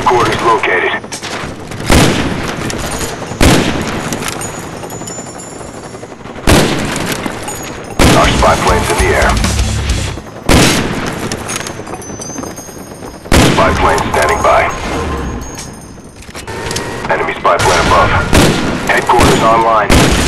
headquarters located. Our spy plane's in the air. Spy plane standing by. Enemy spy plane above. Headquarters online.